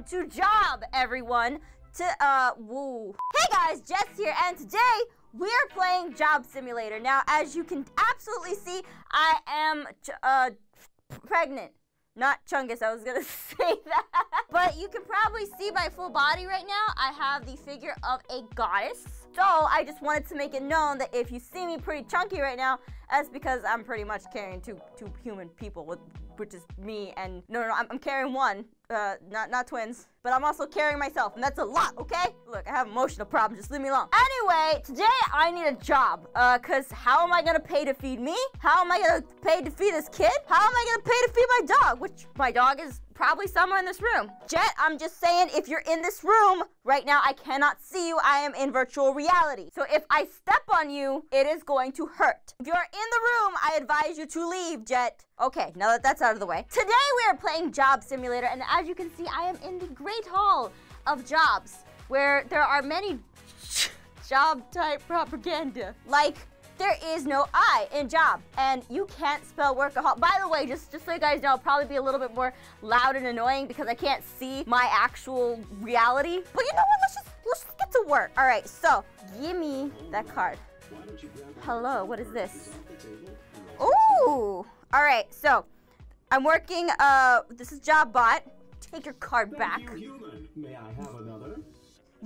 Welcome to Job, everyone. To uh, woo. Hey guys, Jess here, and today we're playing Job Simulator. Now, as you can absolutely see, I am uh pregnant. Not Chungus, I was gonna say that. but you can probably see my full body right now. I have the figure of a goddess. So I just wanted to make it known that if you see me pretty chunky right now, that's because I'm pretty much carrying two two human people, with, which is me and no, no, I'm, I'm carrying one, uh, not not twins, but I'm also carrying myself, and that's a lot. Okay? Look, I have emotional problems. Just leave me alone. Anyway, today I need a job. Uh, cause how am I gonna pay to feed me? How am I gonna pay to feed this kid? How am I gonna pay to feed my dog? Which my dog is probably somewhere in this room. Jet, I'm just saying, if you're in this room right now, I cannot see you. I am in virtual reality. So if I step on you, it is going to hurt. If you're in the room, I advise you to leave, Jet. Okay, now that that's out of the way. Today we are playing Job Simulator, and as you can see, I am in the Great Hall of Jobs, where there are many job type propaganda. Like there is no I in job, and you can't spell workaholic. By the way, just, just so you guys know, I'll probably be a little bit more loud and annoying because I can't see my actual reality. But you know what, let's just, let's just get to work. All right, so give me that card. Hello, what is this? Ooh, all right, so I'm working, uh, this is JobBot. Take your card back. May I have another?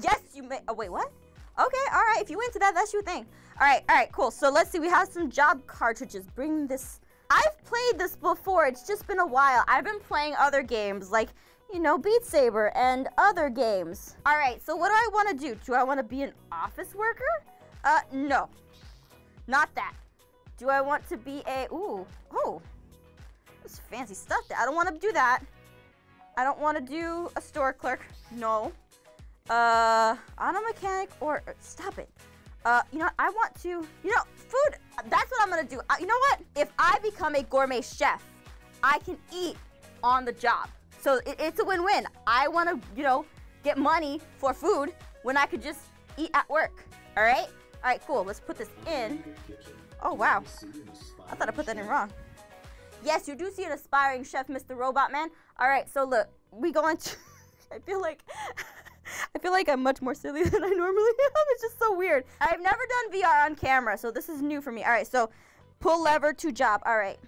Yes, you may, oh wait, what? Okay, all right. If you into that, that's your thing. All right, all right, cool. So let's see. We have some job cartridges. Bring this. I've played this before. It's just been a while. I've been playing other games like, you know, Beat Saber and other games. All right, so what do I want to do? Do I want to be an office worker? Uh, no. Not that. Do I want to be a, ooh, oh, this fancy stuff. I don't want to do that. I don't want to do a store clerk. No. Uh, auto mechanic or uh, stop it. Uh, you know, what? I want to. You know, food. That's what I'm gonna do. Uh, you know what? If I become a gourmet chef, I can eat on the job. So it, it's a win-win. I want to, you know, get money for food when I could just eat at work. All right. All right. Cool. Let's put this in. Oh wow. I thought I put that in wrong. Yes, you do see an aspiring chef, Mr. Robot Man. All right. So look, we going to. I feel like. I feel like I'm much more silly than I normally am. It's just so weird. I've never done VR on camera, so this is new for me. All right, so pull lever to job. All right.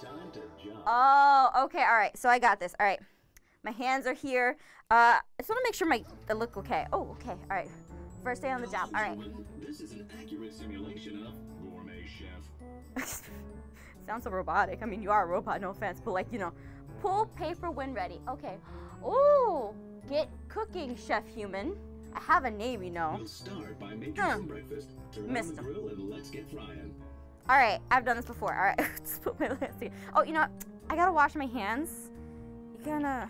Time to job. Oh, okay. All right. So I got this. All right. My hands are here. Uh, I just want to make sure my they look okay. Oh, okay. All right. First day on the job. All right. This is an accurate simulation of gourmet chef. Sounds so robotic. I mean, you are a robot, no offense, but like, you know, pull paper when ready. Okay. Ooh, get cooking, Chef Human. I have a name, you know. We'll start by making Huh. some breakfast. Turn on the grill and let's get frying. All right, I've done this before. All right, just put my last here. Oh, you know, what? I gotta wash my hands. You gotta.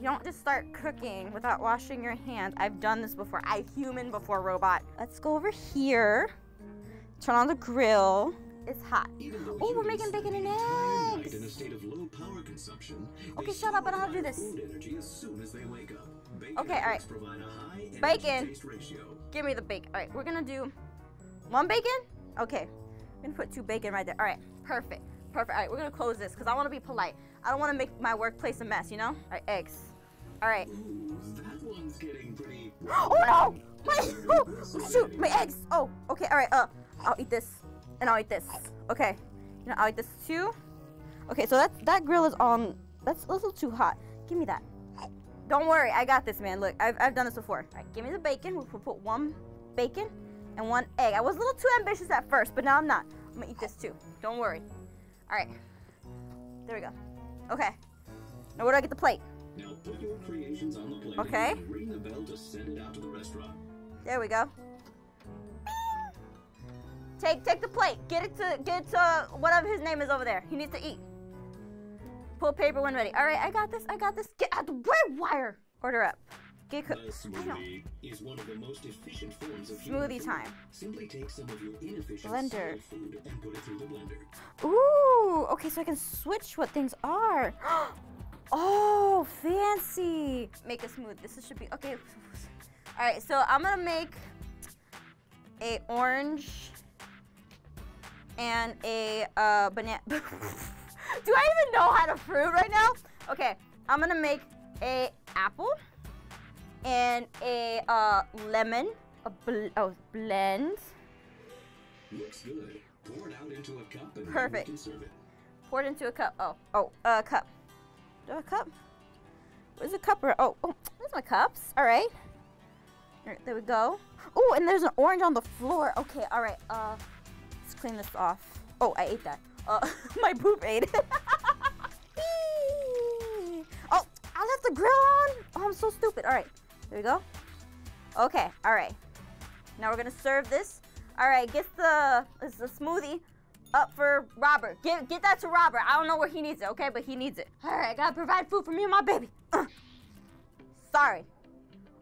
You don't just start cooking without washing your hands. I've done this before. I human before robot. Let's go over here. Turn on the grill. It's hot. Oh, we're making bacon and the entire night eggs. Consumption, Okay, shut up, I don't know how to do this. Energy as soon as they wake up. Bacon Okay, all right. Provide a high Bacon. ratio. Give me the bacon. All right, we're gonna do one bacon. Okay, I'm gonna put two bacon right there. All right, perfect, perfect. All right, we're gonna close this because I want to be polite. I don't want to make my workplace a mess, you know. All right, eggs. All right. Ooh, that one's getting pretty. Oh no! My oh, shoot, my eggs. Oh, okay. All right. Uh, I'll eat this, and I'll eat this. Okay. You know, I'll eat this too. Okay, so that that grill is on. That's a little too hot. Give me that. Don't worry, I got this, man. Look, I've, I've done this before. All right, give me the bacon. We'll put one bacon and one egg. I was a little too ambitious at first, but now I'm not. I'm gonna eat this too. Don't worry. All right. There we go. Okay. Now where do I get the plate? Now put your creations on the plate. Okay. Ring the bell to send it out to the restaurant. There we go. Take take the plate. Get it to get it to whatever his name is over there. He needs to eat. Pull paper when ready. All right, I got this. I got this. Get out the way, wire. Order up. Get cooked. smoothie is one of the most efficient forms of Smoothie food. time. Simply take some of your inefficient Blender. food and put it through the blender. Ooh. Okay, so I can switch what things are. Oh, fancy. Make a smooth. This should be okay. All right, so I'm gonna make a orange and a uh, banana. Do I even know how to fruit right now? Okay, I'm gonna make a apple, and a uh, lemon. A bl- oh, blend. Looks good. Pour it out into a cup and then Perfect. can serve it. Pour it into a cup. Oh, oh, a cup. Do I have a cup? Where's the cup? Or- Oh, oh, there's my cups. All right. All right, there we go. Oh, and there's an orange on the floor. Okay, all right. Uh, let's clean this off. Oh, I ate that. Uh, my poop ate it. Oh, I left the grill on. Oh, I'm so stupid. All right, there we go. Okay, all right. Now we're gonna serve this. All right, get the the smoothie up for Robert. Get get that to Robert. I don't know where he needs it, okay, but he needs it. All right, gotta provide food for me and my baby. Uh. Sorry.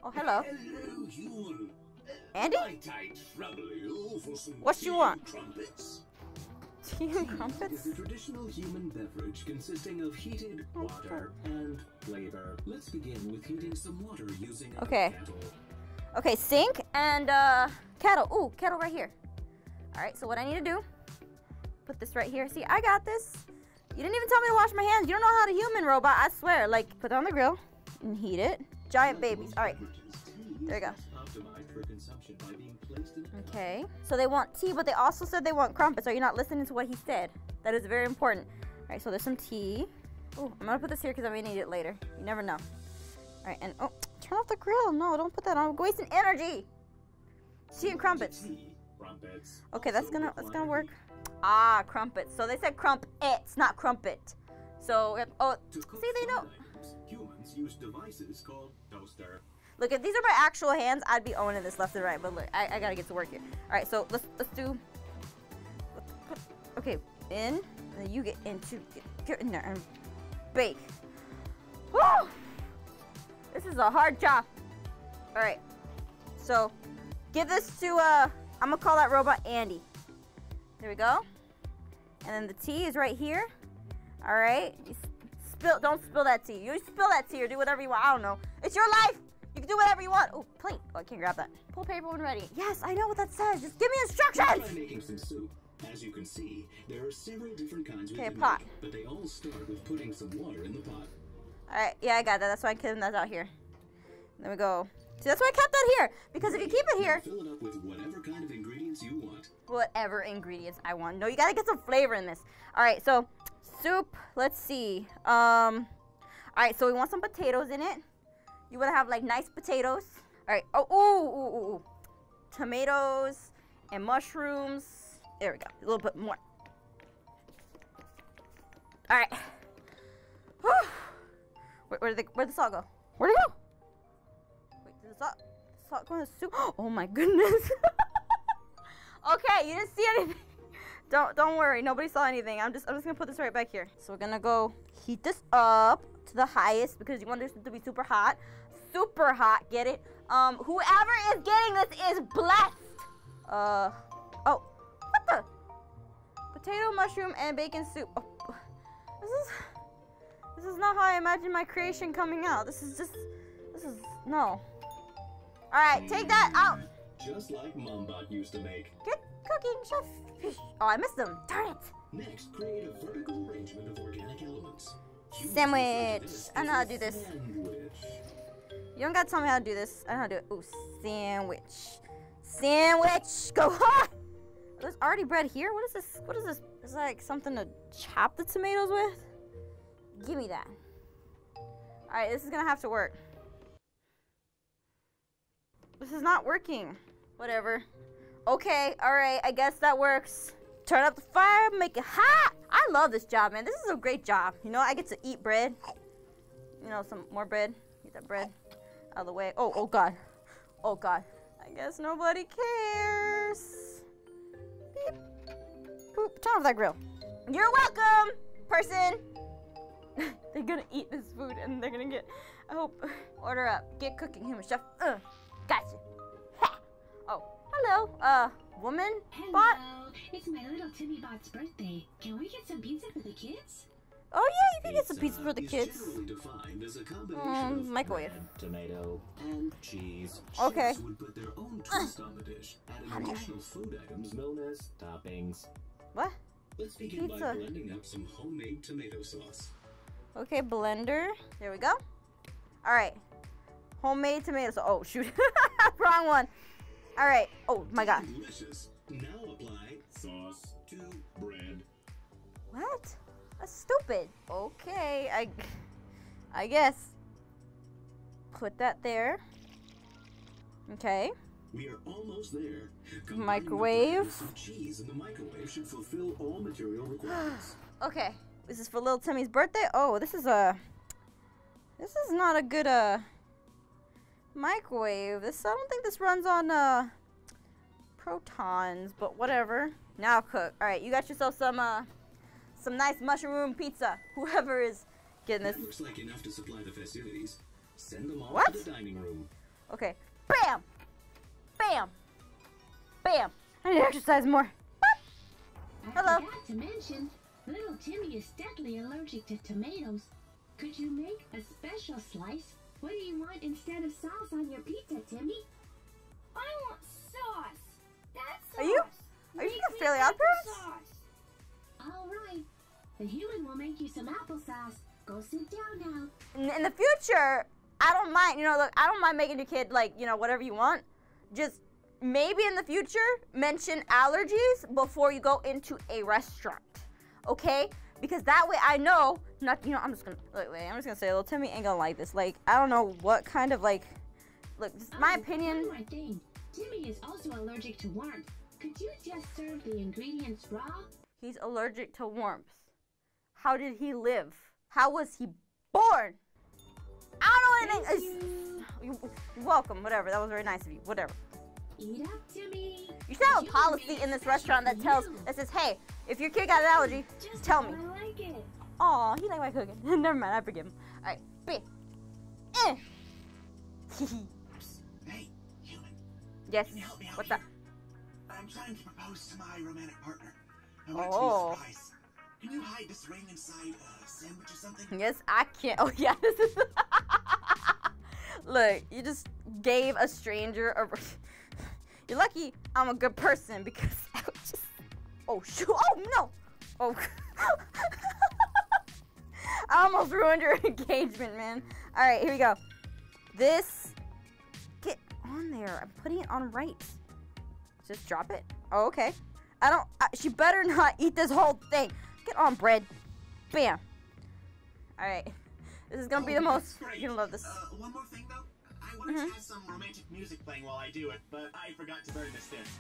Oh, hello, Hello, human. Andy. Might I trouble you for some What you want? Crumpets. Tea and crumpets. is a traditional human beverage consisting of heated water and flavor. Let's begin with heating some water using a Okay. kettle. Okay, sink and uh, kettle. Ooh, kettle right here. All right, so what I need to do? Put this right here. See, I got this. You didn't even tell me to wash my hands. You don't know how to human robot. I swear. Like, put it on the grill and heat it. Giant babies. All right. There you go. For consumption by being placed in Okay. So they want tea, but they also said they want crumpets. Are you not listening to what he said? That is very important. All right, so there's some tea. Oh, I'm gonna put this here because I may need it later. You never know. All right, and oh, turn off the grill. No, don't put that on. I'm wasting energy. Tea and crumpets. Tea, crumpets. Okay, that's gonna that's gonna work. Ah, crumpets. So they said crumpets, not crumpet. So oh, see they know. humans use devices called toaster. Look, if these are my actual hands, I'd be owning this left and right. But look, I, I gotta get to work here. All right, so let's let's do. Okay, in, and then you get into get, in there and bake. Woo! This is a hard job. All right, so give this to uh, I'm gonna call that robot Andy. There we go. And then the tea is right here. All right, you spill. Don't spill that tea. You spill that tea or do whatever you want. I don't know. It's your life. You can do whatever you want. Oh, plate. Oh, I can't grab that. Pull paper when ready. Yes, I know what that says. Just give me Try instructions. making some soup. As you can see, there are several different kinds we Okay, can pot. make, but they all start with putting some water in the pot. All right, yeah, I got that. That's why I'm kept that out here. There we go. See, that's why I kept that here because if you keep it here, Fill it up with whatever kind of ingredients you want. whatever ingredients I want. No, you gotta get some flavor in this. All right, so soup. Let's see. Um, all right, so we want some potatoes in it. You wanna have like nice potatoes. All right. Oh, ooh, ooh, ooh, ooh. tomatoes and mushrooms. There we go. A little bit more. All right. Whew. Where, where did the, where'd the salt go? Where'd it go? Wait, did the salt, salt go in the soup? Oh my goodness. okay, you didn't see anything. Don't don't worry, nobody saw anything. I'm just I'm just gonna put this right back here. So we're gonna go heat this up to the highest because you want this to be super hot. Super hot, get it? Um, whoever is getting this is blessed. Uh, oh, what the? Potato, mushroom, and bacon soup. Oh, this is this is not how I imagine my creation coming out. This is just this is no. All right, take that out. Just like Mombot used to make. Get cooking, chef. Oh, I missed them. Darn it. Next, create a vertical arrangement of organic elements. Sandwich. refer to this I know how to do this. Sandwich. You don't gotta tell me how to do this. I know how to do it. Ooh, sandwich. Sandwich. Go on. There's already bread here. What is this? What is this? Is like something to chop the tomatoes with? Give me that. All right, this is gonna have to work. This is not working. Whatever. Okay, all right. I guess that works. Turn up the fire, make it hot. I love this job, man. This is a great job. You know, I get to eat bread. You know, some more bread. Eat that bread out of the way. Oh, oh God. Oh God. I guess nobody cares. Beep. Boop. Turn off that grill. You're welcome, person. they're gonna eat this food and they're gonna get. I hope. Order up. Get cooking, human chef. Ugh. Gotcha. Ha. Oh, hello. Uh, woman bot. Hello, it's my little Timmy Bot's birthday. Can we get some pizza for the kids? Oh yeah, you can get some Pizza pizza for the kids. as a combination Um, of microwave. bread, tomato, and cheese. Okay. Chefs would put their own twist on the dish, adding additional food items known as toppings. What? Let's begin Pizza. by blending up some homemade tomato sauce. Okay, blender. There we go. All right. Homemade tomato sauce. Oh, shoot. Wrong one. All right. Oh, my God. Delicious. Now apply sauce to bread. What? Stupid. Okay, I, I guess. Put that there. Okay. We are almost there. Microwave. With some cheese in the microwave should fulfill all material requirements. Okay. This is for little Timmy's birthday. Oh, this is a. This is not a good uh. Microwave. This I don't think this runs on uh. Protons, but whatever. Now cook. All right, you got yourself some uh. Some nice mushroom pizza. Whoever is getting this. That looks like enough to supply the festivities. Send them all What? to the dining room. Okay. Bam! Bam! Bam! I need to exercise more. I Hello. forgot to mention, little Timmy is deadly allergic to tomatoes. Could you make a special slice? What do you want instead of sauce on your pizza, Timmy? I want sauce. That's sauce. Are you- are you Make from me Fairly Odd Parents? All right. The human will make you some applesauce. Go sit down now. in, in the future, I don't mind. You know, look, I don't mind making your kid like you know whatever you want. Just maybe in the future mention allergies before you go into a restaurant, okay? Because that way I know not. You know, I'm just gonna wait. Wait, I'm just gonna say, little Timmy ain't gonna like this. Like, I don't know what kind of like. Look, just my Oh, opinion. One more thing. Timmy is also allergic to warmth. Could you just serve the ingredients raw? He's allergic to warmth. How did he live? How was he born? I don't know anything. you. You- You're welcome. Whatever. That was very nice of you. Whatever. Eat up, Timmy. You should have a policy in this restaurant that tells you. that says, "Hey, if your kid got an allergy, Just tell me." I like it. Aw, he like my cooking. Never mind, I forgive him. All right, B. Eh. Hey, human, yes. can you help me out What's here? up? I'm trying to propose to my romantic partner. I want it Oh. to be a surprise. Can you hide this ring inside a sandwich or something? Yes, I can't. Oh yeah, this is. Look, you just gave a stranger a. You're lucky I'm a good person because I would just. Oh shoot! Oh no! Oh. I almost ruined your engagement, man. All right, here we go. This. Get on there. I'm putting it on right. Just drop it. Oh, okay. I don't. I, she better not eat this whole thing. Get on, bread. Bam. All right. This is gonna be the Oh, most. great. You're gonna love this. Uh, one more thing though. I wanted Mhm. to have some romantic music playing while I do it, but I forgot to burn this disc.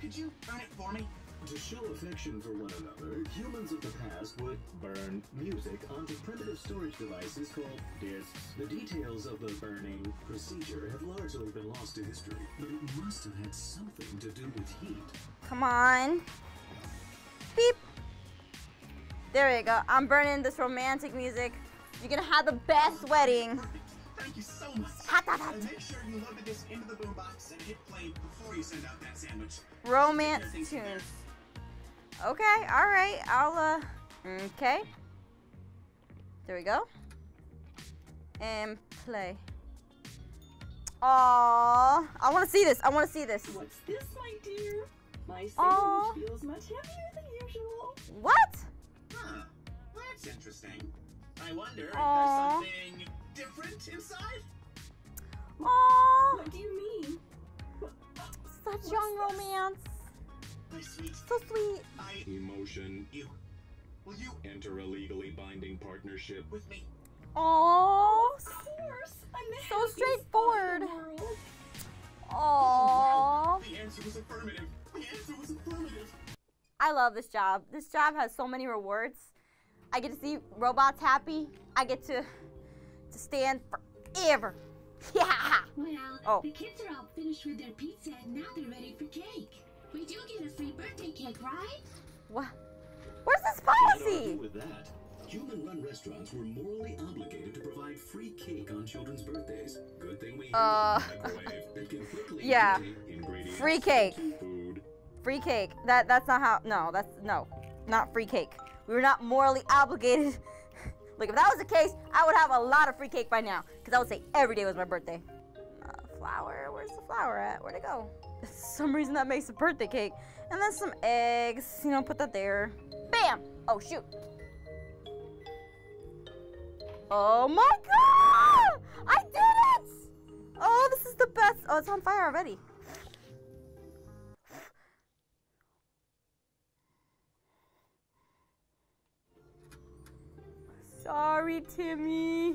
Could you burn it for me? To show affection for one another, humans of the past would burn music onto primitive storage devices called discs. The details of the burning procedure have largely been lost to history, but it must have had something to do with heat. Come on. Beep. There you go. I'm burning this romantic music. You're gonna have the best wedding. Thank you so much. Hot, hot, hot. And make sure you load the disc into the boombox and hit play before you send out that sandwich. Romance Everything's tunes. Okay, alright. I'll, uh. Okay. There we go. And play. Aww. I wanna see this. I wanna see this. What's this, my dear? My sandwich feels much heavier than usual. What? Huh. That's interesting. I wonder if Aw. there's something different inside? Aww. What do you mean? Such young romance. My sweet. So sweet. I. Emotion. You. Will you Enter a legally binding partnership. with me? Aww. Of course. I'm the So straightforward. spot in the world. Aww. The answer was affirmative. The answer was affirmative. I love this job. This job has so many rewards. I get to see robots happy. I get to to stand forever. Yeah. Well, Oh. the kids are all finished with their pizza and now they're ready for cake. We do get a free birthday cake, right? What? Where's this Can't policy? with that. Human-run restaurants were morally obligated to provide free cake on children's birthdays. Good thing we Uh, have a microwave that can quickly yeah. ingredients Free cake. Food. Free cake. That that's not how. No, that's no, not free cake. We were not morally obligated. Look, if that was the case, I would have a lot of free cake by now. Cause I would say every day was my birthday. Uh, flour. Where's the flower at? Where'd it go? Some reason that makes a birthday cake. And then some eggs. You know, put that there. Bam. Oh shoot. Oh my god! I did it! Oh, this is the best. Oh, it's on fire already. Sorry, Timmy.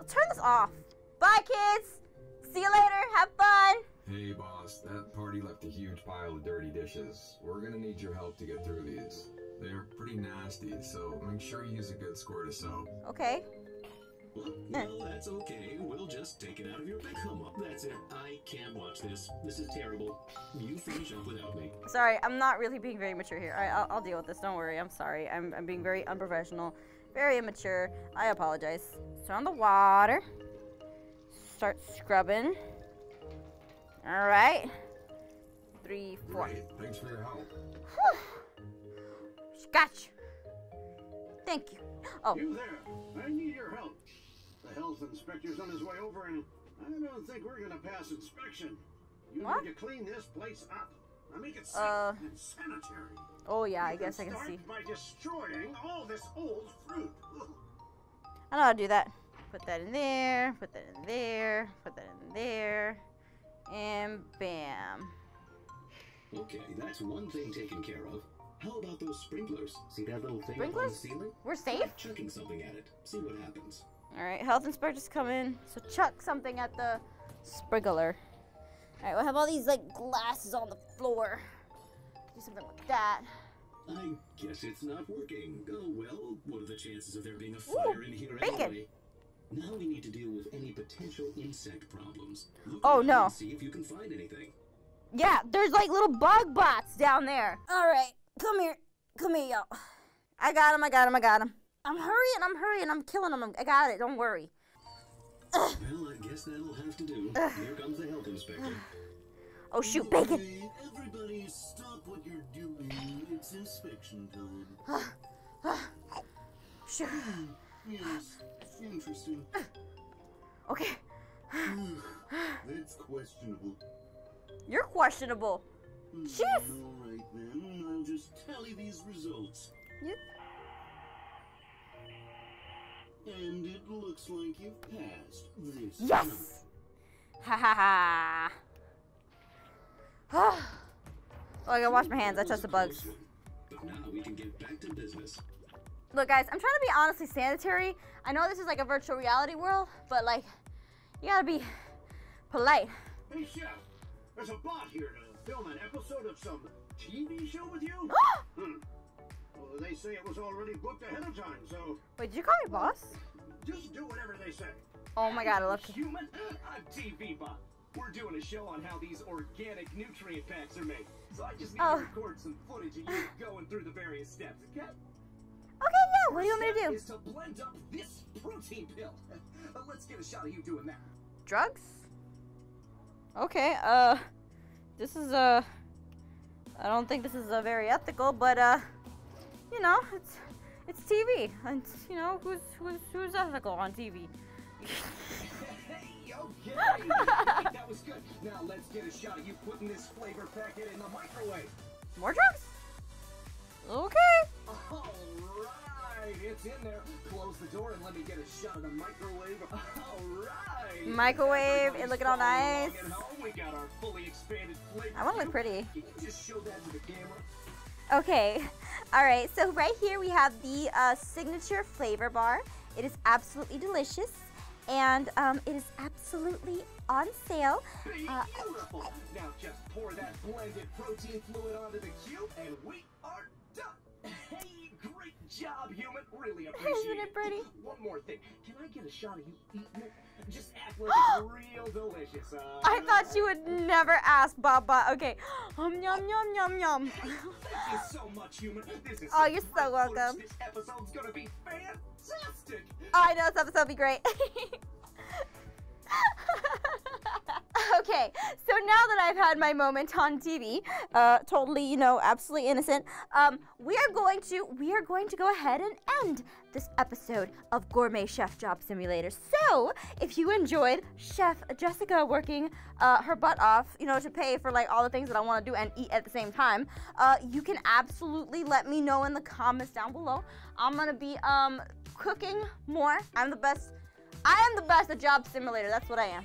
I'll turn this off. Bye, kids. See you later. Have fun. Hey boss, that party left a huge pile of dirty dishes. We're gonna need your help to get through these. They're pretty nasty, so make sure you use a good squirt of soap. Okay. Well, no, that's okay. We'll just take it out of your bag. Come on, that's it. I can't watch this. This is terrible. You finish up without me. Sorry, I'm not really being very mature here. All right, I'll, I'll deal with this. Don't worry. I'm sorry. I'm, I'm being very unprofessional, very immature. I apologize. Turn on the water. Start scrubbing. All right. Three, four. Great, thanks for your help. Scotch. Thank you. Oh, You there! I need your help. The health inspector's on his way over, and I don't think we're gonna pass inspection. You What? need to clean this place up. Now make it safe Uh, and sanitary. oh yeah. I guess I can start see. by destroying all this old fruit. I know how to do that. Put that in there. Put that in there. Put that in there. And bam. Okay, that's one thing taken care of. How about those sprinklers? See that little thing up on the Sprinklers? ceiling? We're safe. Try chucking something at it. See what happens. All right, health inspectors come in. So chuck something at the sprinkler. All right, we'll have all these like glasses on the floor. Do something like that. I guess it's not working. Oh well, what are the chances of there being a fire in here bacon. anyway? Now we need to deal with any potential insect problems. Look Oh, no. See if you can find anything. Yeah, there's like little bug bots down there. All right, come here, come here, y'all. I got him. I got him. I got him. I'm hurrying. I'm hurrying. I'm killing him. I got it. Don't worry. Well, I guess that'll have to do. Here comes the health inspector. Oh shoot, bacon. Okay, everybody stop what you're doing. It's inspection time. Sure. Hmm, yes, interesting. Okay, That's questionable. you're questionable. Hmm, Jeez. All right then, hmm, I'll just tally these results. You- And it looks like you've passed this. Yes. Ha ha ha. oh, I gotta wash my hands. I touched the bugs. But now we can get back to business. Look, guys, I'm trying to be honestly sanitary. I know this is like a virtual reality world, but like, you gotta be polite. Hey, chef. There's a bot here to film an episode of some TV show with you. hmm. Well, they say it was already booked ahead of time, so Wait, did you call me boss? just do whatever they say. Oh my god, I love. Human? I'm TV Bot. We're doing a show on how these organic nutrient packs are made. So I just need Oh. to record some footage of you going through the various steps, okay? Okay, yeah. What do you want me to do? Is to blend up this protein pill. Uh, Let's get a shot of you doing that. Drugs? Okay. Uh, this is uh, I don't think this is uh, very ethical, but uh, you know, it's it's TV, and you know who's who's who's ethical on TV. Hey, okay. That was good. Now let's get a shot of you putting this flavor packet in the microwave. More drugs? Okay. It's in there. Close the door and let me get a shot of the microwave. All right. Microwave, it looking all nice. along at home. We got our fully expanded flavor. I want to look pretty. Can you just show that to the camera? Okay. All right. So right here we have the uh, signature flavor bar. It is absolutely delicious, and um, it is absolutely on sale. Uh, now just pour that blended protein fluid onto the cube, and we are done. Hey, great job, human. Really appreciate Isn't it pretty? One more thing. Can I get a shot of you eating it? Just act like it's real delicious. Uh, I thought you would never ask Baba. Okay. Um, yum yum yum yum. Thank you so much, human. This is Oh, you're so footage. welcome. This episode's gonna be fantastic. I know this episode will be great. okay, so now that I've had my moment on TV, uh, totally, you know, absolutely innocent, um, we are going to we are going to go ahead and end this episode of Gourmet Chef Job Simulator. So, if you enjoyed Chef Jessica working uh, her butt off, you know, to pay for like all the things that I want to do and eat at the same time, uh, you can absolutely let me know in the comments down below. I'm gonna be um, cooking more. I'm the best I am the best at Job Simulator. That's what I am.